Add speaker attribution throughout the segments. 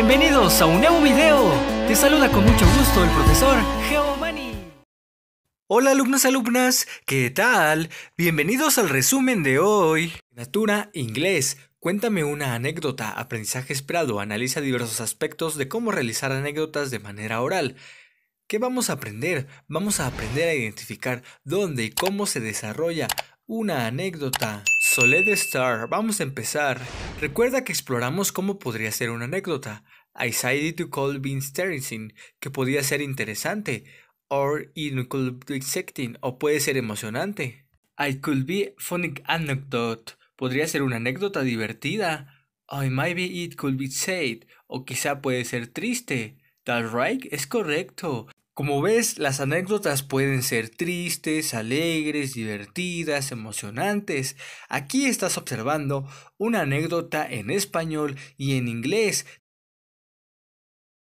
Speaker 1: Bienvenidos a un nuevo video. Te saluda con mucho gusto el profesor Geomani. Hola alumnos y alumnas, ¿qué tal? Bienvenidos al resumen de hoy. Natura Inglés. Cuéntame una anécdota, aprendizaje esperado, analiza diversos aspectos de cómo realizar anécdotas de manera oral. ¿Qué vamos a aprender? Vamos a aprender a identificar dónde y cómo se desarrolla una anécdota. So let's start. Vamos a empezar. Recuerda que exploramos cómo podría ser una anécdota. I decided to call be interesting, que podría ser interesante. Or it could be exciting, o puede ser emocionante. I could be funny anecdote, podría ser una anécdota divertida. Or maybe it could be sad, o quizá puede ser triste. That right, es correcto. Como ves, las anécdotas pueden ser tristes, alegres, divertidas, emocionantes. Aquí estás observando una anécdota en español y en inglés.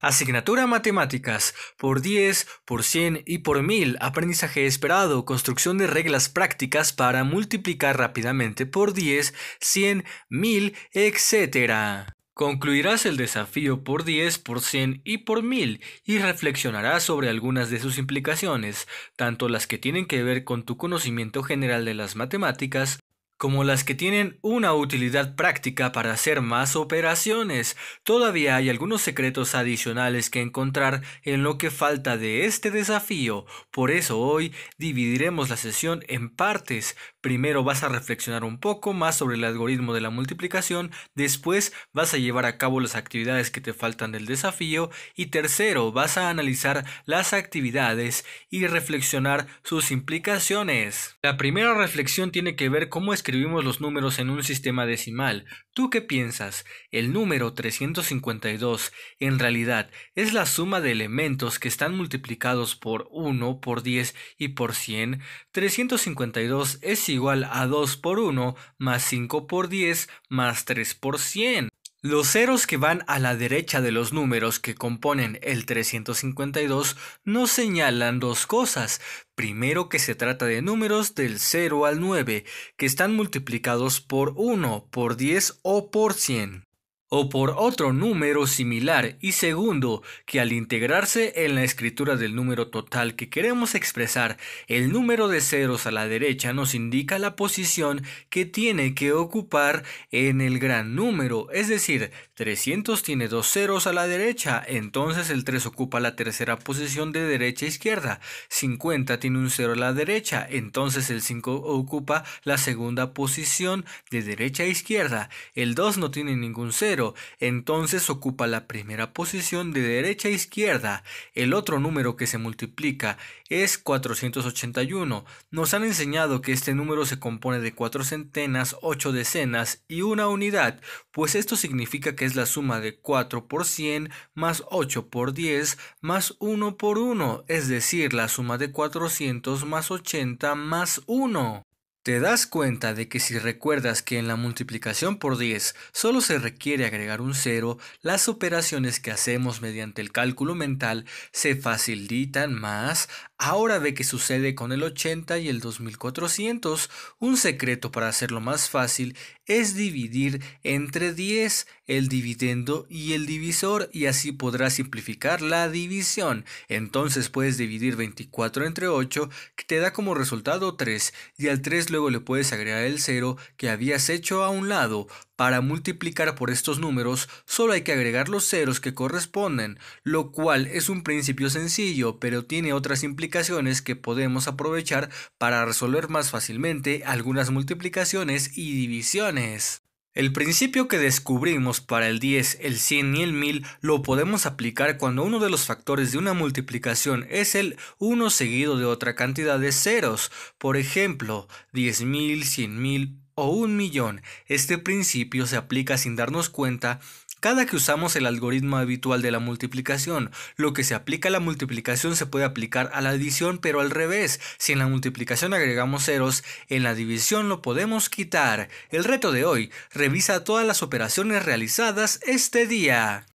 Speaker 1: Asignatura Matemáticas por 10, por 100 y por 1000. Aprendizaje esperado. Construcción de reglas prácticas para multiplicar rápidamente por 10, 100, 1000, etc. Concluirás el desafío por 10, por 100 y por 1000 y reflexionarás sobre algunas de sus implicaciones, tanto las que tienen que ver con tu conocimiento general de las matemáticas como las que tienen una utilidad práctica para hacer más operaciones. Todavía hay algunos secretos adicionales que encontrar en lo que falta de este desafío, por eso hoy dividiremos la sesión en partes. Primero vas a reflexionar un poco más sobre el algoritmo de la multiplicación, después vas a llevar a cabo las actividades que te faltan del desafío y tercero vas a analizar las actividades y reflexionar sus implicaciones. La primera reflexión tiene que ver cómo es escribimos los números en un sistema decimal. ¿Tú qué piensas? El número 352 en realidad es la suma de elementos que están multiplicados por 1, por 10 y por 100. 352 es igual a 2 por 1 más 5 por 10 más 3 por 100. Los ceros que van a la derecha de los números que componen el 352 nos señalan dos cosas. Primero que se trata de números del 0 al 9, que están multiplicados por 1, por 10 o por 100 o por otro número similar y segundo que al integrarse en la escritura del número total que queremos expresar el número de ceros a la derecha nos indica la posición que tiene que ocupar en el gran número. Es decir 300 tiene dos ceros a la derecha entonces el 3 ocupa la tercera posición de derecha a izquierda. 50 tiene un cero a la derecha entonces el 5 ocupa la segunda posición de derecha a izquierda. El 2 no tiene ningún cero entonces ocupa la primera posición de derecha a izquierda. El otro número que se multiplica es 481. Nos han enseñado que este número se compone de cuatro centenas, ocho decenas y una unidad, pues esto significa que es la suma de 4 por 100 más 8 por 10 más 1 por 1, es decir, la suma de 400 más 80 más 1. Te das cuenta de que si recuerdas que en la multiplicación por 10 solo se requiere agregar un cero, las operaciones que hacemos mediante el cálculo mental se facilitan más. Ahora ve qué sucede con el 80 y el 2400. Un secreto para hacerlo más fácil es dividir entre 10 el dividendo y el divisor y así podrás simplificar la división. Entonces puedes dividir 24 entre 8 que te da como resultado 3 y al 3 luego le puedes agregar el 0 que habías hecho a un lado. Para multiplicar por estos números solo hay que agregar los ceros que corresponden, lo cual es un principio sencillo pero tiene otras implicaciones que podemos aprovechar para resolver más fácilmente algunas multiplicaciones y divisiones. El principio que descubrimos para el 10, el 100 y el 1000 lo podemos aplicar cuando uno de los factores de una multiplicación es el 1 seguido de otra cantidad de ceros. Por ejemplo, 10.000, 100.000 o un millón. Este principio se aplica sin darnos cuenta cada que usamos el algoritmo habitual de la multiplicación, lo que se aplica a la multiplicación se puede aplicar a la adición, pero al revés. Si en la multiplicación agregamos ceros, en la división lo podemos quitar. El reto de hoy, revisa todas las operaciones realizadas este día.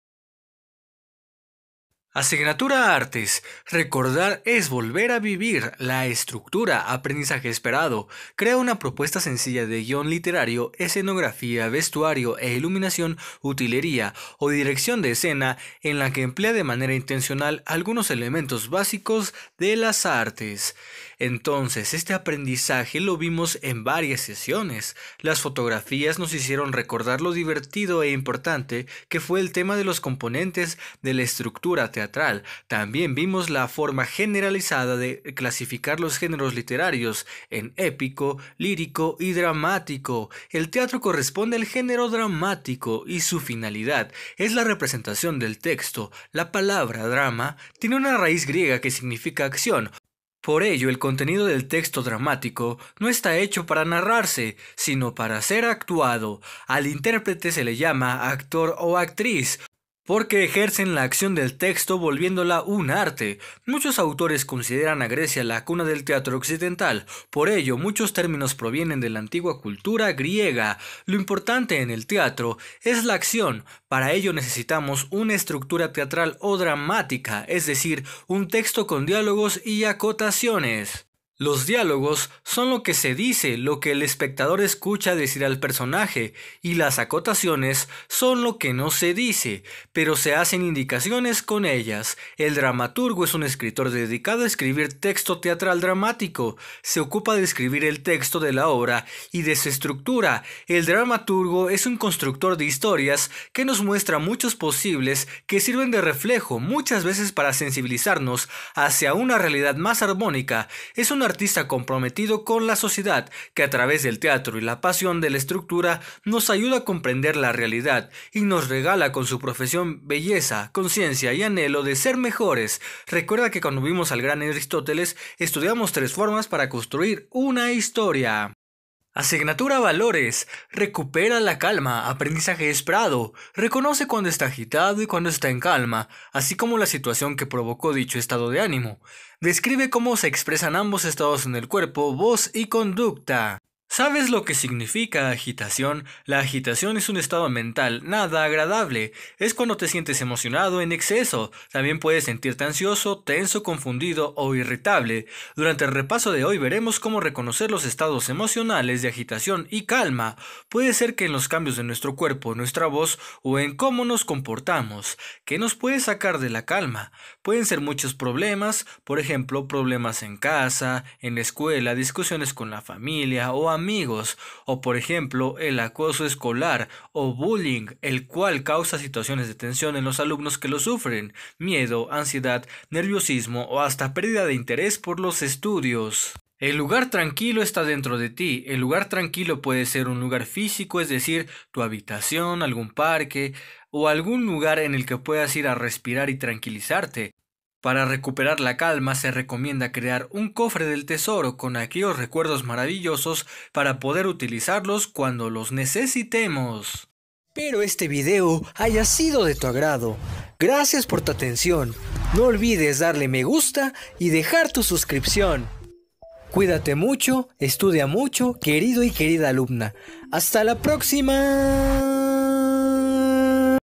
Speaker 1: Asignatura Artes. Recordar es volver a vivir. La estructura, aprendizaje esperado. Crea una propuesta sencilla de guion literario, escenografía, vestuario e iluminación, utilería o dirección de escena en la que emplea de manera intencional algunos elementos básicos de las artes. Entonces, este aprendizaje lo vimos en varias sesiones. Las fotografías nos hicieron recordar lo divertido e importante que fue el tema de los componentes de la estructura teatral. También vimos la forma generalizada de clasificar los géneros literarios en épico, lírico y dramático. El teatro corresponde al género dramático y su finalidad es la representación del texto. La palabra drama tiene una raíz griega que significa acción, por ello, el contenido del texto dramático no está hecho para narrarse, sino para ser actuado. Al intérprete se le llama actor o actriz, porque ejercen la acción del texto volviéndola un arte. Muchos autores consideran a Grecia la cuna del teatro occidental, por ello muchos términos provienen de la antigua cultura griega. Lo importante en el teatro es la acción, para ello necesitamos una estructura teatral o dramática, es decir, un texto con diálogos y acotaciones. Los diálogos son lo que se dice, lo que el espectador escucha decir al personaje, y las acotaciones son lo que no se dice, pero se hacen indicaciones con ellas. El dramaturgo es un escritor dedicado a escribir texto teatral dramático, se ocupa de escribir el texto de la obra y de su estructura. El dramaturgo es un constructor de historias que nos muestra muchos posibles que sirven de reflejo, muchas veces para sensibilizarnos hacia una realidad más armónica. Es una artista comprometido con la sociedad que a través del teatro y la pasión de la estructura nos ayuda a comprender la realidad y nos regala con su profesión belleza, conciencia y anhelo de ser mejores. Recuerda que cuando vimos al gran Aristóteles estudiamos tres formas para construir una historia. Asignatura Valores. Recupera la calma. Aprendizaje esperado. Reconoce cuando está agitado y cuando está en calma, así como la situación que provocó dicho estado de ánimo. Describe cómo se expresan ambos estados en el cuerpo, voz y conducta. ¿Sabes lo que significa agitación? La agitación es un estado mental nada agradable. Es cuando te sientes emocionado en exceso. También puedes sentirte ansioso, tenso, confundido o irritable. Durante el repaso de hoy veremos cómo reconocer los estados emocionales de agitación y calma. Puede ser que en los cambios de nuestro cuerpo, nuestra voz o en cómo nos comportamos. ¿Qué nos puede sacar de la calma? Pueden ser muchos problemas, por ejemplo, problemas en casa, en la escuela, discusiones con la familia o amigos, o por ejemplo el acoso escolar o bullying, el cual causa situaciones de tensión en los alumnos que lo sufren, miedo, ansiedad, nerviosismo o hasta pérdida de interés por los estudios. El lugar tranquilo está dentro de ti. El lugar tranquilo puede ser un lugar físico, es decir, tu habitación, algún parque o algún lugar en el que puedas ir a respirar y tranquilizarte. Para recuperar la calma se recomienda crear un cofre del tesoro con aquellos recuerdos maravillosos para poder utilizarlos cuando los necesitemos.
Speaker 2: Espero este video haya sido de tu agrado. Gracias por tu atención. No olvides darle me gusta y dejar tu suscripción. Cuídate mucho, estudia mucho, querido y querida alumna. Hasta la próxima.